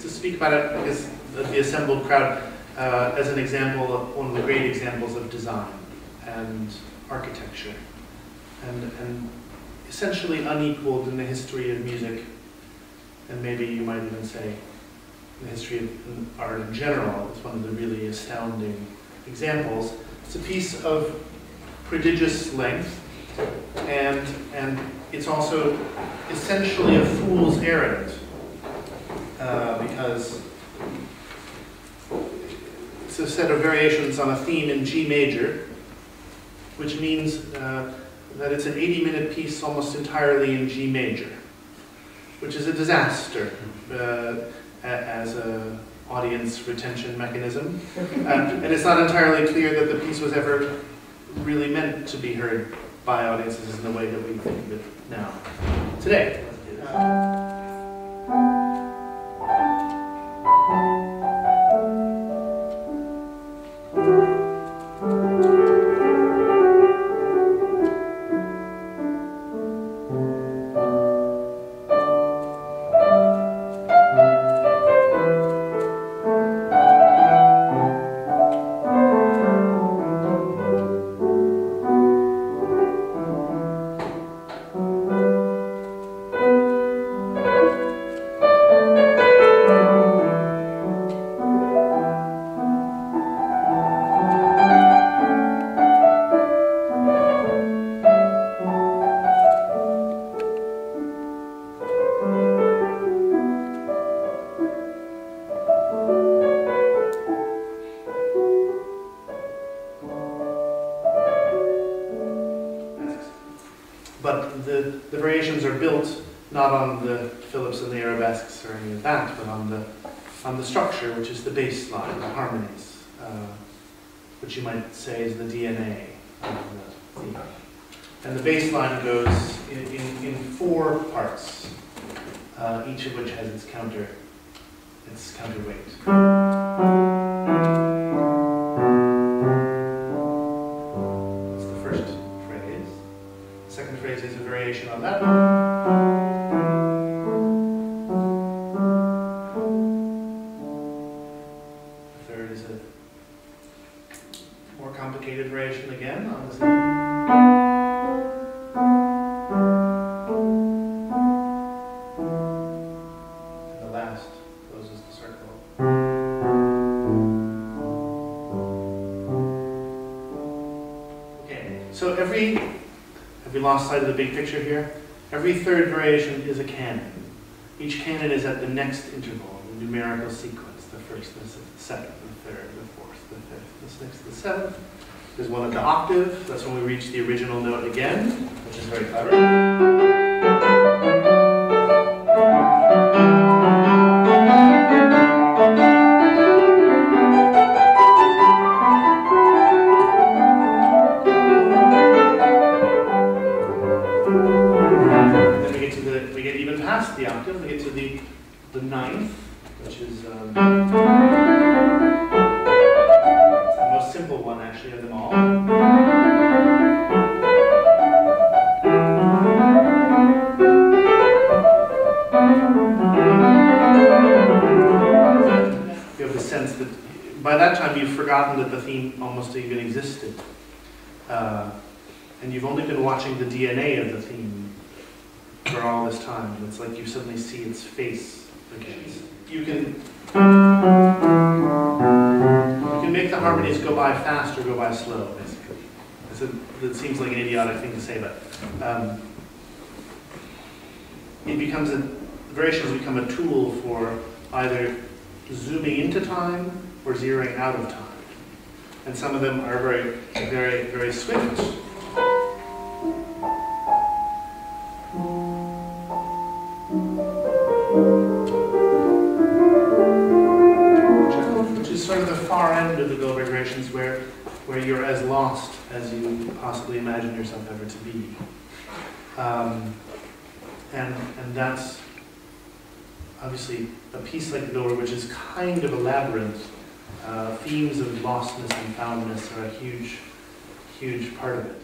speak about it because the assembled crowd uh, as an example, of one of the great examples of design and architecture, and, and essentially unequaled in the history of music, and maybe you might even say the history of art in general. It's one of the really astounding examples. It's a piece of prodigious length, and, and it's also essentially a fool's errand, uh, it's a set of variations on a theme in G major, which means uh, that it's an 80-minute piece almost entirely in G major, which is a disaster. Uh, as a audience retention mechanism. Um, and it's not entirely clear that the piece was ever really meant to be heard by audiences in the way that we think of it now, today. variations are built not on the Phillips and the arabesques or any of that, but on the, on the structure, which is the bass line, the harmonies, uh, which you might say is the DNA the theme. And the bass line goes in, in, in four parts, uh, each of which has its counter, its counterweight. There is that third is a more complicated variation again on this. Lost sight of the big picture here. Every third variation is a canon. Each canon is at the next interval, the numerical sequence, the first, the second, the third, the fourth, the fifth, the sixth, the seventh. There's one at the octave, that's when we reach the original note again, which is very clever. Then we get to the, we get even past the octave, we get to the, the ninth, which is um, the most simple one actually of them all. You have the sense that by that time you've forgotten that the theme almost even existed. Uh, watching the DNA of the theme for all this time. And it's like you suddenly see its face again. You can you can make the harmonies go by fast or go by slow, basically. A, it seems like an idiotic thing to say, but um, it becomes a variations become a tool for either zooming into time or zeroing out of time. And some of them are very, very, very swift you're as lost as you possibly imagine yourself ever to be. Um, and, and that's obviously a piece like Nora, which is kind of a labyrinth. Uh, themes of lostness and foundness are a huge, huge part of it.